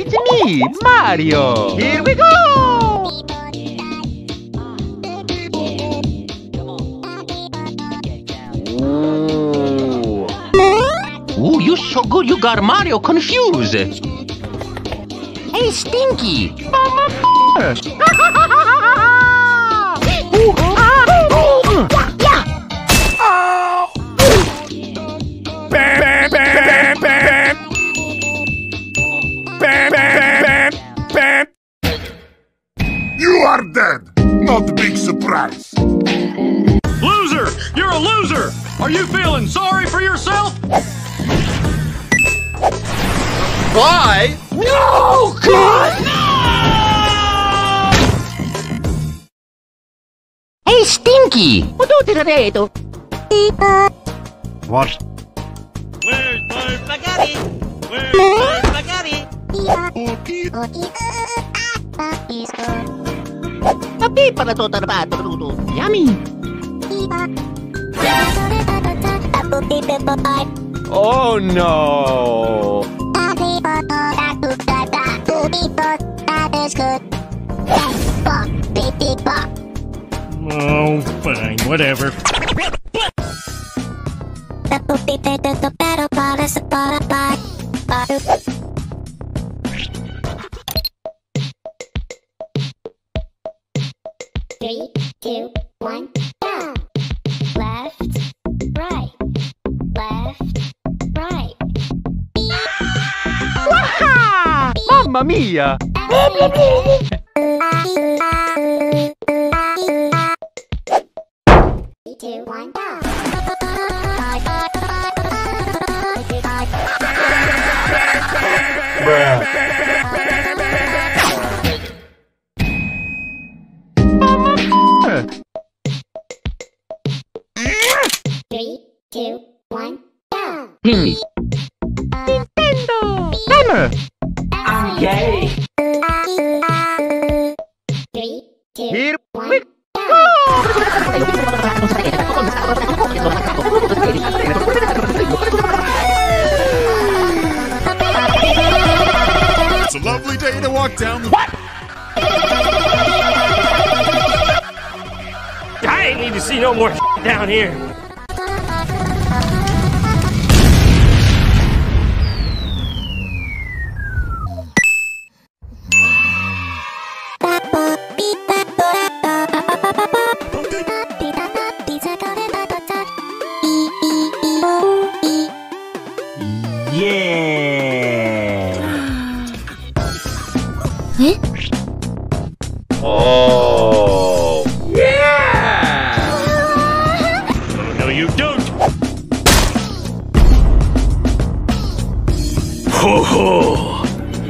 It's me, Mario! Here we go! Ooh. Ooh, you so good you got Mario confused! Hey, Stinky! Bam, bam, Loser! You're a loser! Are you feeling sorry for yourself? Why? No! God! Hey, Stinky! What do you rito? What? Where's my spaghetti? Where's my spaghetti? Papi para to tarbato luto. Yummy! Oh no! Oh, fine, whatever. Two, one, go! Left, right, left, right. Mamma mia! Three, two, one, go! Three, We! It's a lovely day to walk down the. I ain't need to see no more down here.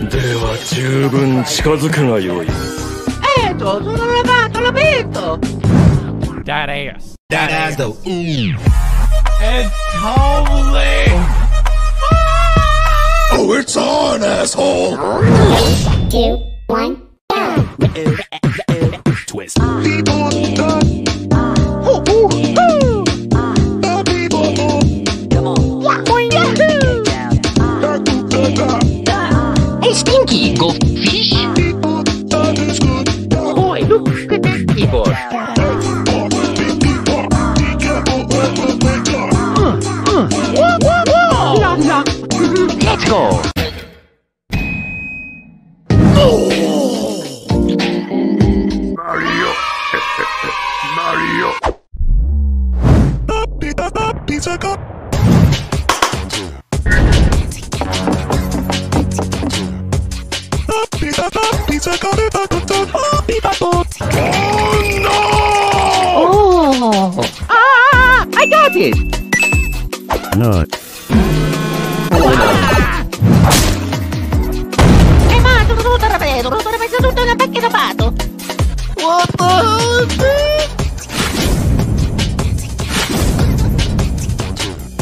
では十分近づくがよい Eto, sono lavato, l'ho visto! That ass. That ass though. Oh, it's on, asshole! Two, one, go! Oh no! Oh! Ah! I got it! Nut Eh, ma, tutto, tutto rapido, tutto rapido, tutto una macchina pato! What the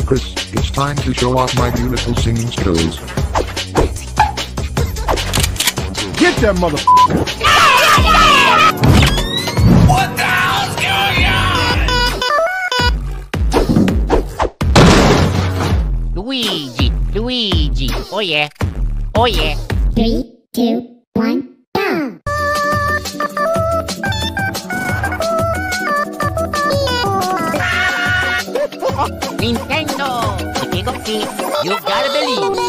Chris, it's time to show off my beautiful singing skills. Get that motherfucker! Luigi! Luigi. Oh yeah. Oh yeah. Three, two, one, go! Nintendo. If you you gotta believe.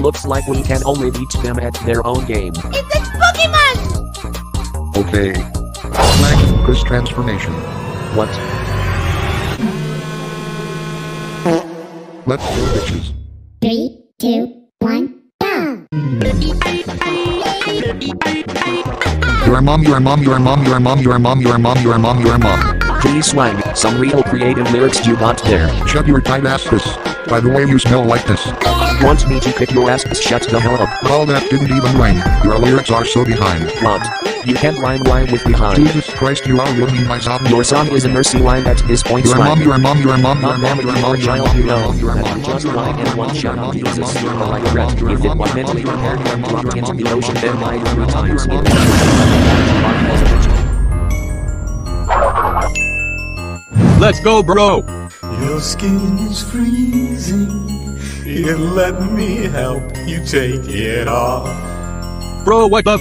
Looks like we can only beat them at their own game. It's a Pokemon! Okay. Flag Chris transformation. What? Let's go bitches. Three, two, Your mom, your mom, your mom, your mom, your mom, your mom, your mom, your mom. Please swang some real creative lyrics you got there. Shut your tight ass. By the way, you smell like this. Want me to kick your ass? Shut the hell up. All that didn't even rhyme. Your lyrics are so behind. What? You can't rhyme rhyme with behind. Jesus Christ, you are ruining my song. Your song is a mercy line at this point. Your mom, your mom, your mom, your mom, your you mom, your child mom, you your know mom, your mom, just mom, and your one mom, shot your on mom, your uses mom, super your like mom, red. your If it mom, was your mentally mom, prepared your and mom, dropped your into mom, the your ocean, mom, then mom, three your times. Let's go, bro. Your skin's freezing. Here, let me help you take it off. Bro, what the f?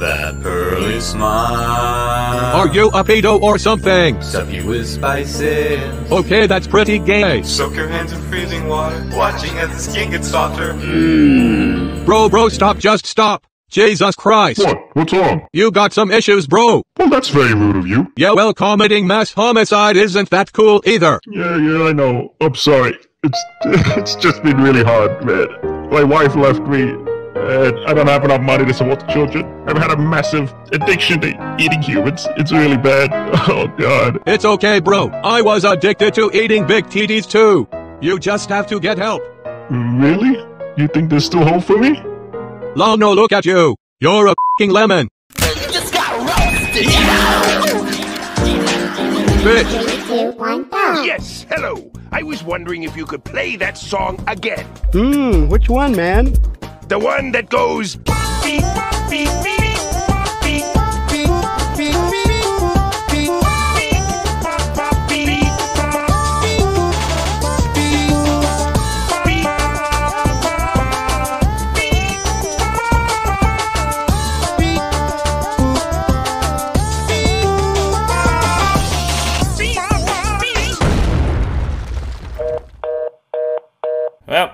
That pearly smile. Are you a pedo or something? Stuff you with spices. Okay, that's pretty gay. Soak your hands in freezing water, watching as the skin gets softer. Bro, bro, stop, just stop. Jesus Christ. What? What's wrong? You got some issues, bro. Well, that's very rude of you. Yeah, well, committing mass homicide isn't that cool either. Yeah, yeah, I know. I'm sorry. It's it's just been really hard, man. My wife left me, and I don't have enough money to support the children. I've had a massive addiction to eating humans. It's really bad. Oh God. It's okay, bro. I was addicted to eating big titties too. You just have to get help. Really? You think there's still hope for me? Lol, no, look at you. You're a fing lemon. Bitch. Three, two, one, go! Yes, hello. I was wondering if you could play that song again. Hmm, which one, man? The one that goes beep, beep, beep, beep,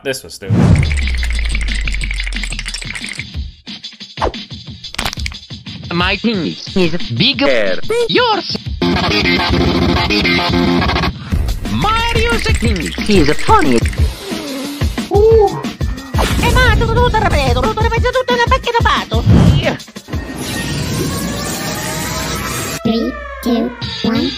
this was stupid. My penis is bigger. Yours. Mario's penis is funny. E ma tutto tutto tutto ripeto, tutto una pacchetta fatto. Three, two, one,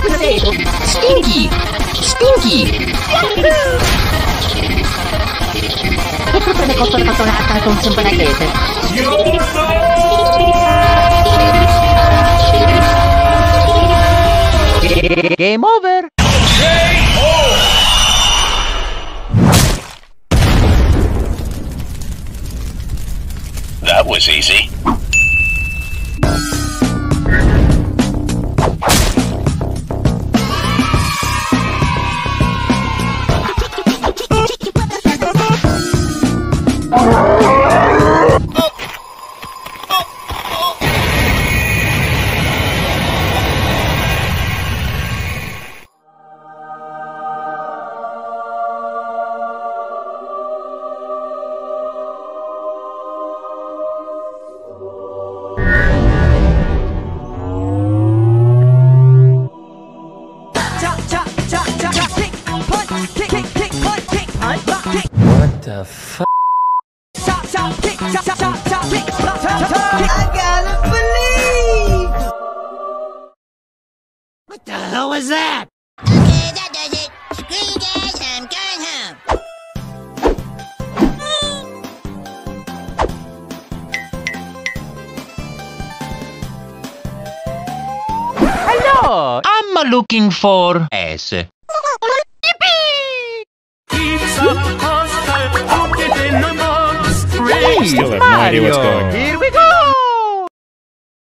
Stinky. Stinky. Questo prende costo la patrona a un. Game over! That was easy. the? What the hell was that? Okay, that does it. Screw you guys, I'm going home. Hello, I'm looking for S. Yippee! Pizza I still have no idea what's going on. Here we go!